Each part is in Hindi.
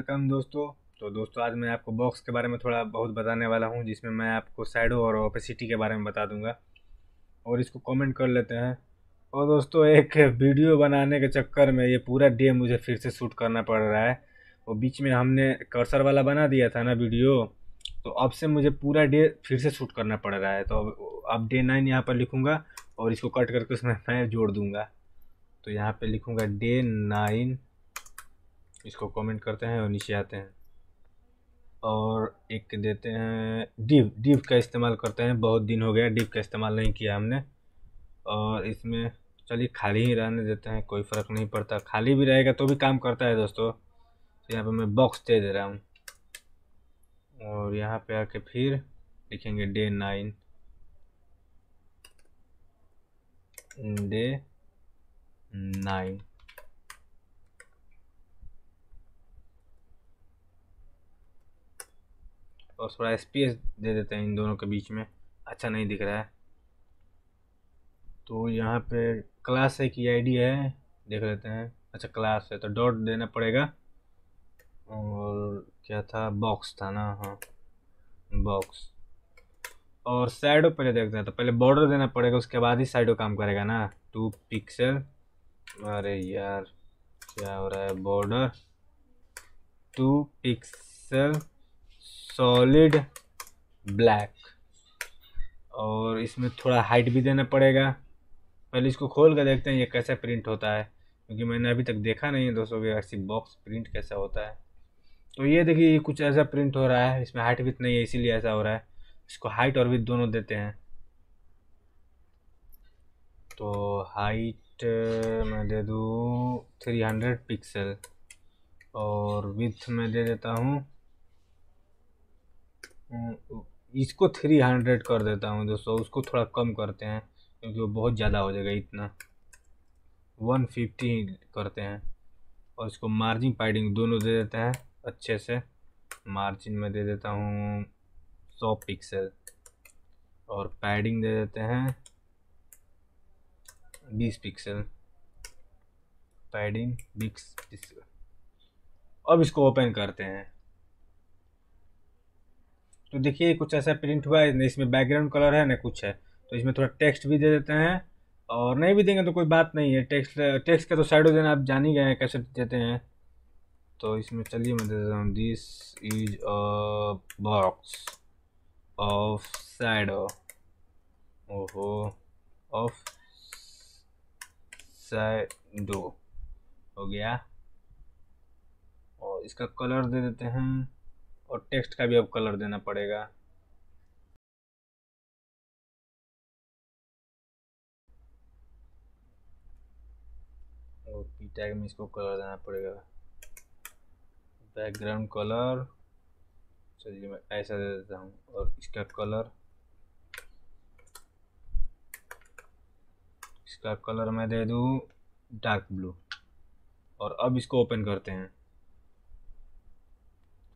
वेलकम दोस्तों। तो दोस्तों, आज मैं आपको बॉक्स के बारे में थोड़ा बहुत बताने वाला हूँ, जिसमें मैं आपको साइडो और ओपेसिटी के बारे में बता दूँगा। और इसको कमेंट कर लेते हैं। और दोस्तों, एक वीडियो बनाने के चक्कर में ये पूरा डे मुझे फिर से शूट करना पड़ रहा है। और बीच में हमने कर्सर वाला बना दिया था ना वीडियो तो अब से मुझे पूरा डे फिर से शूट करना पड़ रहा है। तो अब डे नाइन यहाँ पर लिखूँगा और इसको कट करके उसमें मैं जोड़ दूँगा। तो यहाँ पर लिखूँगा डे नाइन इसको कमेंट करते हैं और नीचे आते हैं। और एक देते हैं डिव डिव का इस्तेमाल करते हैं। बहुत दिन हो गया डिव का इस्तेमाल नहीं किया हमने। और इसमें, चलिए खाली ही रहने देते हैं, कोई फ़र्क नहीं पड़ता। खाली भी रहेगा तो भी काम करता है दोस्तों। तो यहाँ पे मैं बॉक्स दे दे रहा हूँ। और यहाँ पे आके फिर लिखेंगे डे नाइन डे नाइन और थोड़ा स्पेस दे देते हैं इन दोनों के बीच में। अच्छा नहीं दिख रहा है। तो यहाँ पे क्लास है की आईडी है, देख लेते हैं। अच्छा क्लास है तो डॉट देना पड़ेगा। और क्या था? बॉक्स था ना हाँ। बॉक्स और साइडो पहले देखते हैं तो पहले बॉर्डर देना पड़ेगा, उसके बाद ही साइडो काम करेगा ना। टू पिक्सल अरे यार, क्या हो रहा है? Border two pixel solid black और इसमें थोड़ा हाइट भी देना पड़ेगा। पहले इसको खोल कर देखते हैं ये कैसा प्रिंट होता है। क्योंकि मैंने अभी तक देखा नहीं है दोस्तों ऐसी बॉक्स प्रिंट कैसा होता है। तो ये देखिए कुछ ऐसा प्रिंट हो रहा है। इसमें हाइट विथ नहीं है इसीलिए ऐसा हो रहा है। इसको हाइट और विथ दोनों देते हैं। तो हाइट मैं दे दूँ थ्री हंड्रेड पिक्सल और विथ में दे देता हूँ। इसको थ्री हंड्रेड कर देता हूँ दोस्तों, उसको थोड़ा कम करते हैं, क्योंकि वो बहुत ज़्यादा हो जाएगा इतना। वन फिफ्टी करते हैं, और इसको मार्जिन पाइडिंग दोनों दे देते हैं, अच्छे से। मार्जिन में दे देता हूँ सौ पिक्सल और पैडिंग दे देते हैं बीस पिक्सल पैडिंग बीस पिक्सल अब इसको ओपन करते हैं। तो देखिए कुछ ऐसा प्रिंट हुआ है इसमें बैकग्राउंड कलर है, ना कुछ है। तो इसमें थोड़ा टेक्स्ट भी दे देते हैं, और नहीं भी देंगे तो कोई बात नहीं है। टेक्स्ट टेक्स्ट का तो साइडो देना आप जान ही गए हैं कैसे देते हैं। तो इसमें चलिए, मैं दे देता हूँ this is a box of साइडो ओहो ऑफ़ साइडो हो गया। और इसका कलर दे देते हैं। और टेक्स्ट का भी अब कलर देना पड़ेगा। और पी टैग में इसको कलर देना पड़ेगा। बैकग्राउंड कलर चलिए मैं ऐसा दे देता हूँ। और इसका कलर इसका कलर मैं दे दूँ डार्क ब्लू और अब इसको ओपन करते हैं।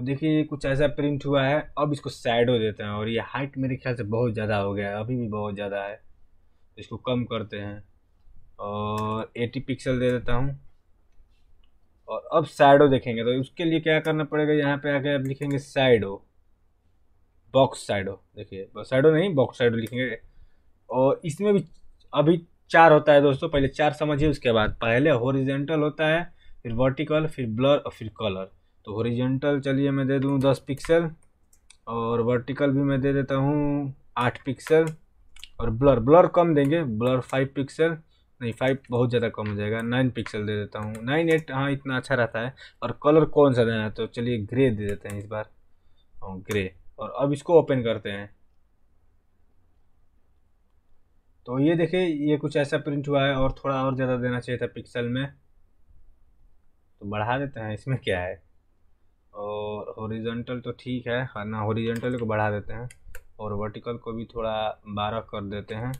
तो देखिए कुछ ऐसा प्रिंट हुआ है, अब इसको सैडो देते हैं और ये हाइट मेरे ख्याल से बहुत ज़्यादा हो गया है, अभी भी बहुत ज़्यादा है। इसको कम करते हैं और 80 पिक्सल दे देता हूँ। और अब सैडो देखेंगे तो उसके लिए क्या करना पड़ेगा? यहाँ पे आके आप लिखेंगे साइडो बॉक्स साइडो देखिए साइडो नहीं बॉक्स साइडो लिखेंगे। और इसमें भी अभी चार होता है दोस्तों, पहले चार समझिए, उसके बाद पहले होरिजेंटल होता है, फिर वर्टिकल फिर ब्लर और फिर कलर तो ओरिजेंटल चलिए मैं दे दूँ दस पिक्सल और वर्टिकल भी मैं दे देता हूँ आठ पिक्सल और ब्लर ब्लर कम देंगे ब्लर फाइव पिक्सल नहीं फाइव बहुत ज़्यादा कम हो जाएगा नाइन पिक्सल दे देता हूँ। नाइन एट हाँ इतना अच्छा रहता है। और कलर कौन सा देना है? तो चलिए ग्रे दे देते हैं इस बार। और ग्रे और अब इसको ओपन करते हैं। तो ये देखिए, ये कुछ ऐसा प्रिंट हुआ है और थोड़ा और ज़्यादा देना चाहिए था पिक्सल में। तो बढ़ा देते हैं, इसमें क्या है? और हॉरिजॉन्टल तो ठीक है ना हॉरिजॉन्टल को बढ़ा देते हैं और वर्टिकल को भी थोड़ा बारह कर देते हैं।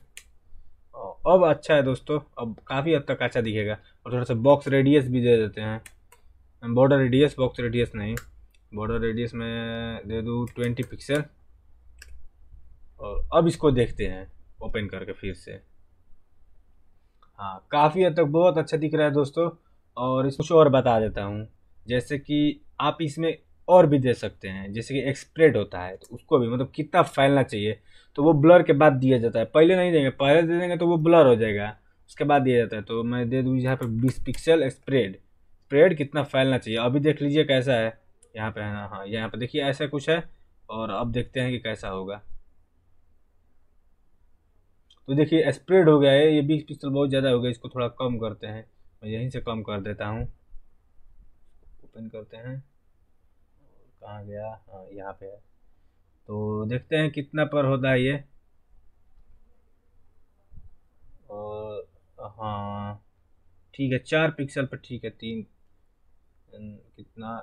अब अच्छा है दोस्तों, अब काफ़ी हद तक अच्छा दिखेगा। और थोड़ा सा बॉक्स रेडियस भी दे देते हैं। बॉर्डर रेडियस बॉक्स रेडियस नहीं। बॉर्डर रेडियस में दे दूँ ट्वेंटी पिक्सल और अब इसको देखते हैं ओपन करके फिर से। हाँ काफ़ी हद तक बहुत अच्छा दिख रहा है दोस्तों। और इसको और बता देता हूँ। जैसे कि आप इसमें और भी दे सकते हैं, जैसे कि एक्सप्रेड होता है तो उसको भी मतलब कितना फैलना चाहिए तो वो ब्लर के बाद दिया जाता है। पहले नहीं देंगे, पहले दे देंगे तो वो ब्लर हो जाएगा, उसके बाद दिया जाता है। तो मैं दे दूँ यहाँ पर बीस पिक्सल स्प्रेड स्प्रेड कितना फैलना चाहिए? अभी देख लीजिए कैसा है। यहाँ पे, है ना हाँ यहाँ पे देखिए ऐसा कुछ है, और अब देखते हैं कि कैसा होगा। तो देखिए स्प्रेड हो गया है, ये बीस पिक्सल बहुत ज़्यादा हो गया, इसको थोड़ा कम करते हैं। मैं यहीं से कम कर देता हूँ। ओपन करते हैं। कहाँ गया? हाँ यहाँ पे है। तो देखते हैं कितना पर होता है ये। और हाँ ठीक है, चार पिक्सल पर ठीक है, तीन कितना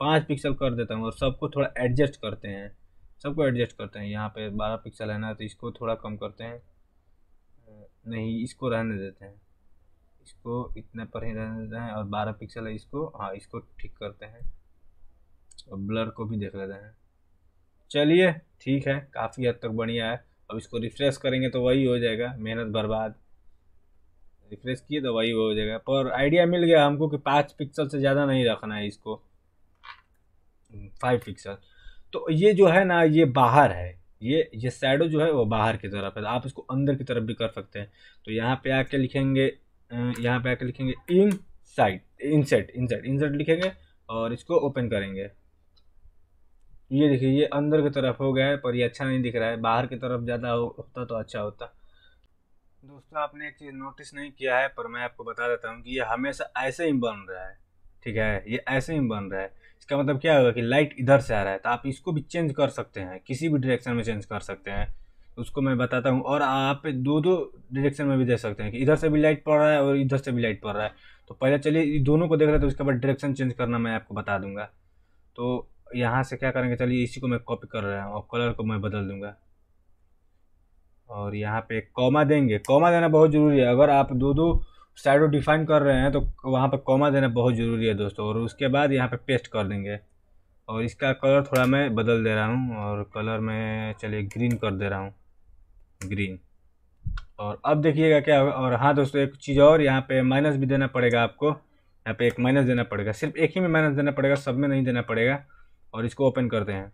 पाँच पिक्सल कर देता हूँ और सबको थोड़ा एडजस्ट करते हैं। सबको एडजस्ट करते हैं। यहाँ पे बारह पिक्सल है ना तो इसको थोड़ा कम करते हैं। नहीं, इसको रहने देते हैं। इसको इतने पर ही रहने देते हैं और बारह पिक्सल है इसको हाँ इसको ठीक करते हैं। और ब्लर को भी देख लेते हैं। चलिए, ठीक है, काफ़ी हद तक बढ़िया है। अब इसको रिफ्रेश करेंगे तो वही हो जाएगा, मेहनत बर्बाद। रिफ्रेश किए तो वही हो जाएगा। पर आइडिया मिल गया हमको कि पाँच पिक्सल से ज़्यादा नहीं रखना है इसको। फाइव पिक्सल तो ये जो है ना, ये बाहर है। ये ये सैडो जो है वो बाहर की तरफ़ है। आप इसको अंदर की तरफ़ भी कर सकते हैं। तो यहाँ पे आके लिखेंगे यहाँ पे आकर लिखेंगे inside inset inset inset लिखेंगे और इसको ओपन करेंगे। ये देखिए ये अंदर की तरफ़ हो गया है पर ये अच्छा नहीं दिख रहा है। बाहर की तरफ़ ज़्यादा हो, होता तो अच्छा होता। दोस्तों आपने एक चीज़ नोटिस नहीं किया है पर मैं आपको बता देता हूँ कि ये हमेशा ऐसे ही बन रहा है। ठीक है? ये ऐसे ही बन रहा है। इसका मतलब क्या होगा कि लाइट इधर से आ रहा है तो आप इसको भी चेंज कर सकते हैं किसी भी डायरेक्शन में चेंज कर सकते हैं। उसको मैं बताता हूँ। और आप दो दो डायरेक्शन में भी देख सकते हैं कि इधर से भी लाइट पड़ रहा है और इधर से भी लाइट पड़ रहा है। तो पहले चलिए दोनों को देख रहे हैं तो उसके बाद डायरेक्शन चेंज करना मैं आपको बता दूँगा। तो यहाँ से क्या करेंगे, चलिए इसी को मैं कॉपी कर रहा हूँ और कलर को मैं बदल दूँगा। और यहाँ पे कॉमा देंगे। कॉमा देना बहुत ज़रूरी है। अगर आप दो दो साइडो डिफाइन कर रहे हैं तो वहाँ पर कॉमा देना बहुत ज़रूरी है दोस्तों। और उसके बाद यहाँ पे पेस्ट कर देंगे। और इसका कलर थोड़ा मैं बदल दे रहा हूँ और कलर में, चलिए ग्रीन कर दे रहा हूँ। ग्रीन। और अब देखिएगा क्या होगा और हाँ दोस्तों, एक चीज़ और, यहाँ पे माइनस भी देना पड़ेगा आपको। यहाँ पे एक माइनस देना पड़ेगा। सिर्फ़ एक ही में माइनस देना पड़ेगा, सब में नहीं देना पड़ेगा। और इसको ओपन करते हैं।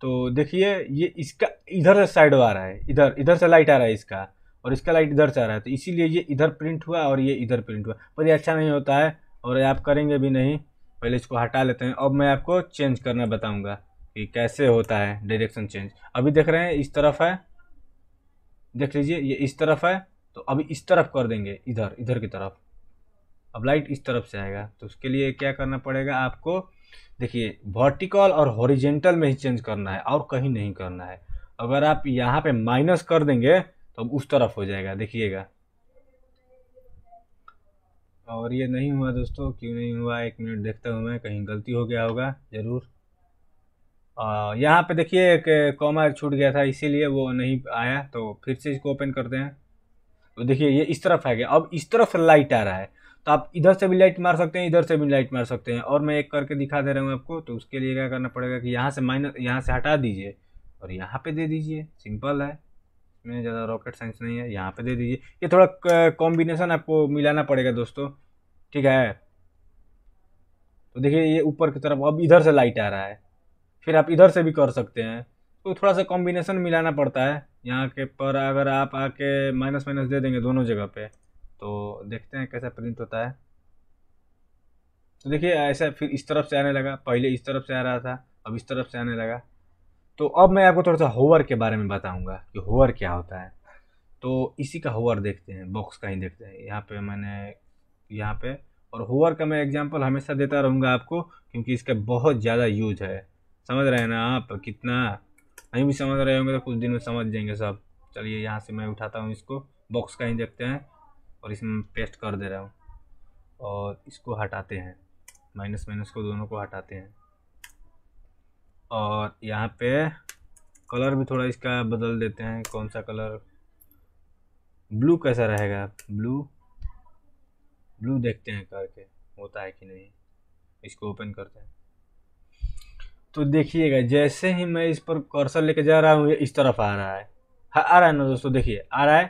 तो देखिए, ये इसका इधर से साइड आ रहा है। इधर इधर से लाइट आ रहा है इसका। और इसका लाइट इधर से आ रहा है। तो इसीलिए ये इधर प्रिंट हुआ और ये इधर प्रिंट हुआ। पर ये अच्छा नहीं होता है और आप करेंगे भी नहीं। पहले इसको हटा लेते हैं। अब मैं आपको चेंज करना बताऊँगा कि कैसे होता है डायरेक्शन चेंज। अभी देख रहे हैं, इस तरफ़ है। देख लीजिए, ये इस तरफ़ है तो अभी इस तरफ़ कर देंगे, इधर इधर की तरफ़। अब लाइट इस तरफ़ से आएगा तो उसके लिए क्या करना पड़ेगा आपको? देखिए वर्टिकल और हॉरिजेंटल में ही चेंज करना है, और कहीं नहीं करना है। अगर आप यहाँ पे माइनस कर देंगे तो अब उस तरफ़ हो जाएगा, देखिएगा। और ये नहीं हुआ दोस्तों, क्यों नहीं हुआ? एक मिनट देखता हूँ मैं, कहीं गलती हो गया होगा, ज़रूर। यहाँ पे देखिए एक कॉमा छूट गया था, इसीलिए वो नहीं आया तो फिर से इसको ओपन करते हैं। तो देखिए ये इस तरफ़ आ गया। अब इस तरफ़ लाइट आ रहा है तो आप इधर से भी लाइट मार सकते हैं, इधर से भी लाइट मार सकते हैं। और मैं एक करके दिखा दे रहा हूँ आपको तो उसके लिए क्या करना पड़ेगा कि यहाँ से माइनस यहाँ से हटा दीजिए और यहाँ पे दे दीजिए। सिंपल है। इसमें ज़्यादा रॉकेट साइंस नहीं है, यहाँ पे दे दीजिए। ये थोड़ा कॉम्बिनेशन आपको मिलाना पड़ेगा दोस्तों, ठीक है? तो देखिए ये ऊपर की तरफ़, अब इधर से लाइट आ रहा है। फिर आप इधर से भी कर सकते हैं। तो थोड़ा सा कॉम्बिनेशन मिलाना पड़ता है। यहाँ के पर अगर आप आके माइनस माइनस दे देंगे दोनों जगह पे तो देखते हैं कैसा प्रिंट होता है। तो देखिए, ऐसा फिर इस तरफ़ से आने लगा। पहले इस तरफ़ से आ रहा था, अब इस तरफ़ से आने लगा। तो अब मैं आपको थोड़ा सा होवर के बारे में बताऊँगा कि होवर क्या होता है। तो इसी का होवर देखते हैं बॉक्स का ही देखते हैं। यहाँ पे मैंने, यहाँ पे। और होवर का मैं एग्जांपल हमेशा देता रहूँगा आपको, क्योंकि इसका बहुत ज़्यादा यूज़ है। समझ रहे हैं ना आप? कितना? नहीं भी समझ रहे होंगे तो कुछ दिन में समझ जाएँगे सब। चलिए यहाँ से मैं उठाता हूँ इसको। बॉक्स का ही देखते हैं और इसमें पेस्ट कर दे रहा हूँ। और इसको हटाते हैं। माइनस माइनस को दोनों को हटाते हैं। और यहाँ पे कलर भी थोड़ा इसका बदल देते हैं। कौन सा कलर? ब्लू कैसा रहेगा? ब्लू। ब्लू देखते हैं करके, होता है कि नहीं। इसको ओपन करते हैं। तो देखिएगा, जैसे ही मैं इस पर कर्सर लेके जा रहा हूँ, ये इस तरफ़ आ रहा है। हाँ आ रहा है ना दोस्तों? देखिए, आ रहा है।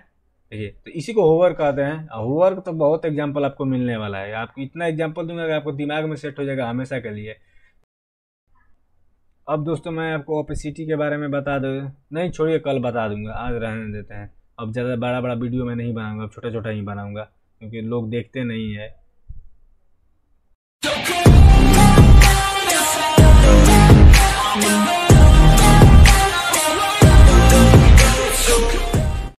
देखिए तो इसी को होवर कहते हैं। होवर तो बहुत एग्ज़ाम्पल आपको मिलने वाला है। आपको इतना एग्ज़ाम्पल दूँगा कि आपको दिमाग में सेट हो जाएगा हमेशा के लिए। अब दोस्तों, मैं आपको ओपेसिटी के बारे में बता दूँ। नहीं छोड़िए, कल बता दूँगा। आज रहने देते हैं। अब ज़्यादा बड़ा बड़ा वीडियो मैं नहीं बनाऊँगा। अब छोटा छोटा ही बनाऊँगा। क्योंकि लोग देखते नहीं है।